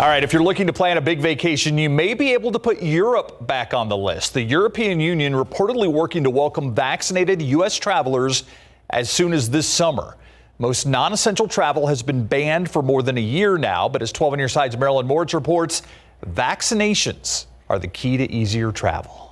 All right, if you're looking to plan a big vacation, you may be able to put Europe back on the list. The European Union reportedly working to welcome vaccinated U.S. travelers as soon as this summer. Most non essential travel has been banned for more than a year now, but as 12 on your side's Marilyn Moritz reports, vaccinations are the key to easier travel.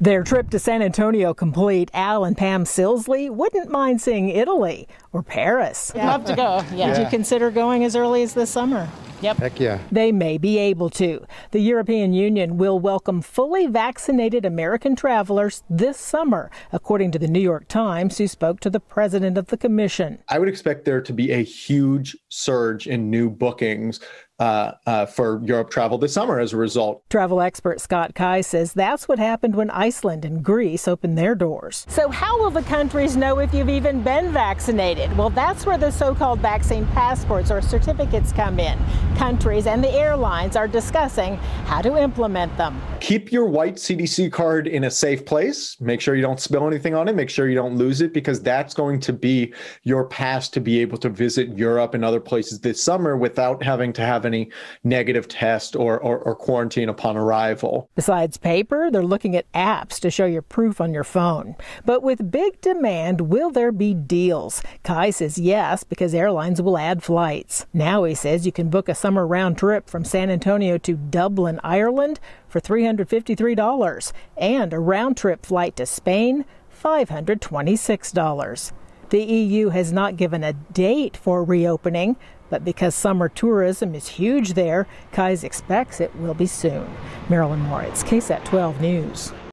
Their trip to San Antonio complete, Hal and Pam Silzly wouldn't mind seeing Italy or Paris. I'd love to go. Yeah. Did you consider going as early as this summer? Yep. Heck yeah. They may be able to. The European Union will welcome fully vaccinated American travelers this summer, according to the New York Times, who spoke to the president of the commission. I would expect there to be a huge surge in new bookings uh, uh, for Europe travel this summer as a result. Travel expert Scott Kai says that's what happened when Iceland and Greece opened their doors. So, how will the countries know if you've even been vaccinated? Well, that's where the so called vaccine passports or certificates come in. Countries and the airlines are discussing how to implement them. Keep your white CDC card in a safe place. Make sure you don't spill anything on it. Make sure you don't lose it because that's going to be your pass to be able to visit Europe and other places this summer without having to have any negative test or, or, or quarantine upon arrival. Besides paper, they're looking at apps to show your proof on your phone. But with big demand, will there be deals? Kai says yes, because airlines will add flights. Now he says you can book a summer round trip from San Antonio to Dublin, Ireland for $353 and a round trip flight to Spain, $526. The EU has not given a date for reopening, but because summer tourism is huge there, Kais expects it will be soon. Marilyn Moritz, KSAT 12 News.